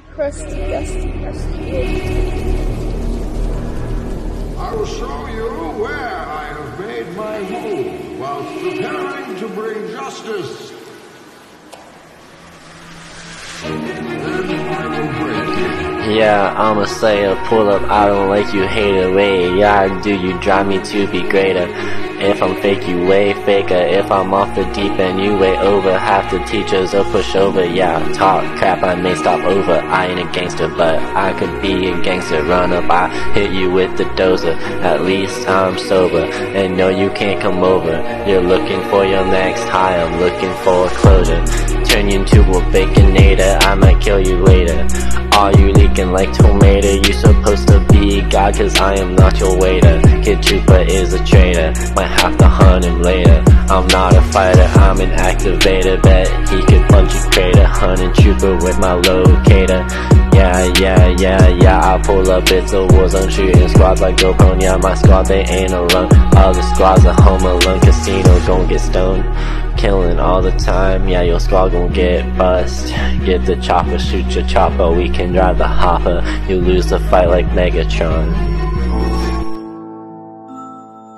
crusty, dusty, crusty I will show you where I have made my move whilst preparing to bring justice. Yeah, I'ma say a pull up, I don't like you, hate away. yeah, do you drive me to be greater? If I'm fake, you way faker. If I'm off the deep end, you way over. Half the teachers are push over. Yeah, talk crap, I may stop over. I ain't a gangster, but I could be a gangster. Run up, I hit you with the dozer. At least I'm sober, and no, you can't come over. You're looking for your next high, I'm looking for a closure. Turn you into a baconator, I might kill you later. Are you leaking like tomato? You supposed to be God, cause I am not your waiter. Kid Trooper is a traitor, might have to hunt him later. I'm not a fighter, I'm an activator. Bet he could punch a crater, hunting Trooper with my locator. Yeah, yeah, yeah, yeah, I pull up, it's a war zone Shooting squads like GoPro, yeah, my squad, they ain't All the squads are home alone, casino gon' get stoned. Killing all the time, yeah, your squad gon' get bust. Get the chopper, shoot your chopper, we can drive the hopper. You lose the fight like Megatron.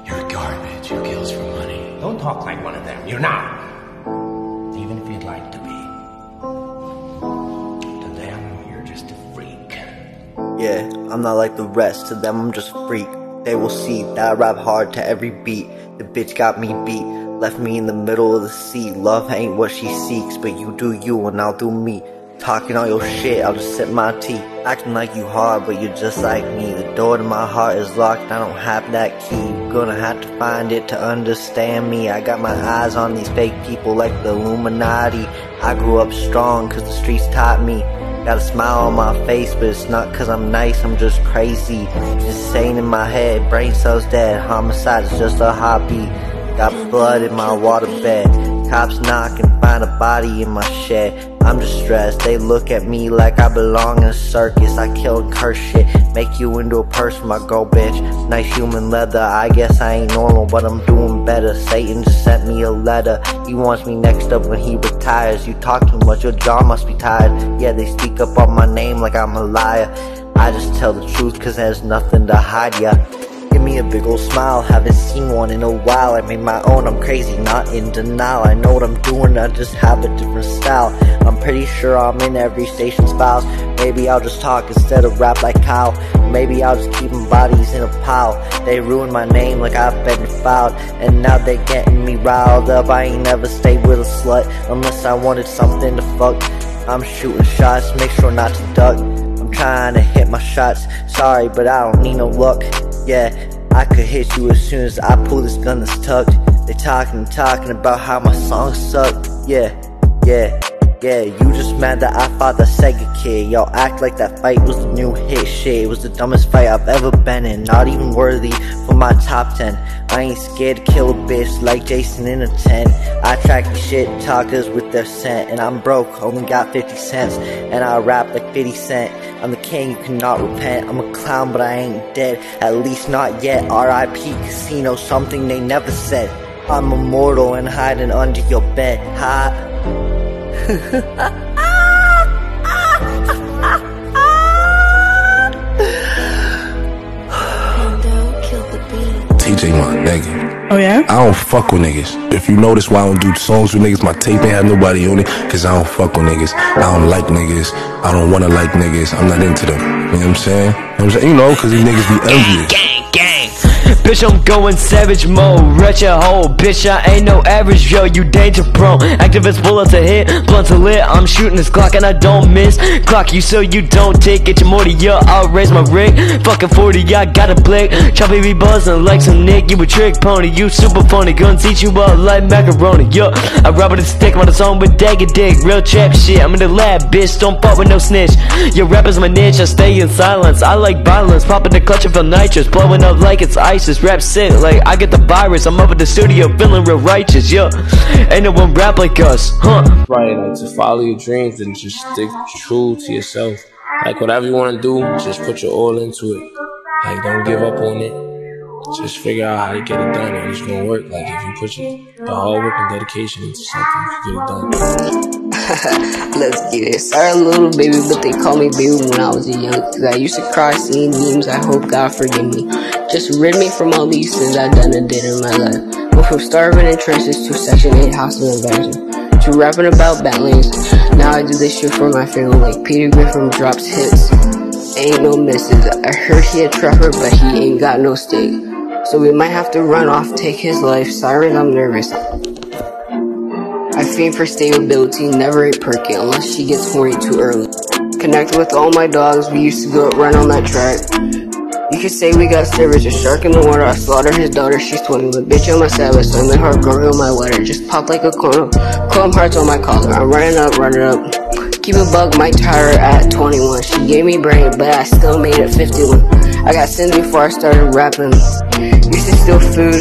You're garbage, who kills for money? Don't talk like one of them, you're not Yeah, I'm not like the rest, to them I'm just freak. They will see that I rap hard to every beat. The bitch got me beat, left me in the middle of the sea. Love ain't what she seeks, but you do you and I'll do me. Talking all your shit, I'll just sip my tea. Acting like you hard, but you're just like me. The door to my heart is locked, I don't have that key. Gonna have to find it to understand me. I got my eyes on these fake people like the Illuminati. I grew up strong, cause the streets taught me. Got a smile on my face, but it's not cause I'm nice, I'm just crazy. Just saying in my head, brain cells dead, homicide is just a hobby. Got blood in my waterbed, cops knock and find a body in my shed. I'm distressed, they look at me like I belong in a circus. I kill and curse shit, make you into a person, my girl bitch. Nice human leather, I guess I ain't normal, but I'm doing better. Satan just sent me a letter, he wants me next up when he retires. You talk too much, your jaw must be tired. Yeah, they speak up on my name like I'm a liar. I just tell the truth cause there's nothing to hide, yeah me a big ol' smile. Haven't seen one in a while. I made my own, I'm crazy, not in denial. I know what I'm doing, I just have a different style. I'm pretty sure I'm in every station's files Maybe I'll just talk instead of rap like Kyle. Maybe I'll just keep them bodies in a pile. They ruined my name like I've been filed And now they getting me riled up. I ain't never stayed with a slut Unless I wanted something to fuck. I'm shooting shots, make sure not to duck. I'm trying to hit my shots. Sorry, but I don't need no luck. Yeah, I could hit you as soon as I pull this gun that's tucked. They talking talking about how my songs suck. Yeah, yeah. Yeah, you just mad that I fought the Sega kid. Y'all act like that fight was the new hit shit. It was the dumbest fight I've ever been in. Not even worthy for my top 10. I ain't scared to kill a bitch like Jason in a tent. I track shit talkers with their scent. And I'm broke, only got 50 cents. And I rap like 50 Cent. I'm the king, you cannot repent. I'm a clown, but I ain't dead. At least not yet. RIP Casino, something they never said. I'm immortal and hiding under your bed. Hot. TJ my nigga. Oh yeah? I don't fuck with niggas. If you notice why I don't do songs with niggas, my tape ain't have nobody on it, cause I don't fuck with niggas. I don't like niggas. I don't wanna like niggas. I'm not into them. You know what I'm saying? You know, what I'm saying? you know cause these niggas be envious. Bitch, I'm going savage mode. Wretched hole. Bitch, I ain't no average, yo. You danger prone. Activist bullets a hit. Blunt a lit. I'm shooting this clock and I don't miss. Clock you so you don't take it. Your Morty, yo. I'll raise my rig. Fucking 40, I got a blick. Choppy be buzzing like some Nick. You a trick pony. You super funny. Gonna teach you up like macaroni, yo. I rub with a stick. on the song with dagger dick. Real trap shit. I'm in the lab, bitch. Don't fuck with no snitch. Your rappers my niche. I stay in silence. I like violence. Popping the clutch and feel nitrous. Blowing up like it's ISIS this rap sick like I get the virus. I'm up at the studio feeling real righteous, yo. Ain't no one rap like us, huh? Right, like to follow your dreams and just stick true to yourself. Like whatever you want to do, just put your all into it. Like don't give up on it. Just figure out how to get it done and it's gonna work. Like if you put your, the hard work and dedication into something, you get it done. Let's get it. Sorry, little baby, but they call me baby when I was a young. Cause I used to cry seeing memes. I hope God forgive me. Just rid me from all these sins I've done and did in my life. Went from starving in trenches to Section 8 hostile invasion. To rapping about Batlands. Now I do this shit for my family like Peter Griffin drops hits. Ain't no misses. I heard he a trapper, but he ain't got no stick. So we might have to run off, take his life. Siren, I'm nervous. I fiend for stability, never a perky unless she gets horny too early. Connected with all my dogs, we used to go run on that track. You could say we got service, a shark in the water, I slaughtered his daughter, she's 20, but bitch I'm a savage, my heart growing on my water, just pop like a corner, chrome hearts on my collar, I'm running up, running up, keep a bug, my tire at 21, she gave me brain, but I still made it 51, I got sins before I started rapping, used to steal food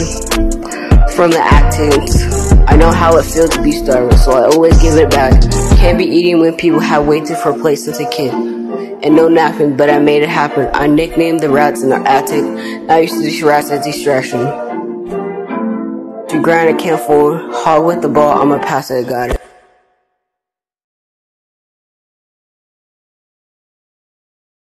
from the actings, I know how it feels to be starving, so I always give it back. Can't be eating when people have waited for a plate since a kid. And no napkin, but I made it happen. I nicknamed the rats in the attic. I used to use rats as distraction. To grind a can full, hog with the ball, I'ma pass it, got it.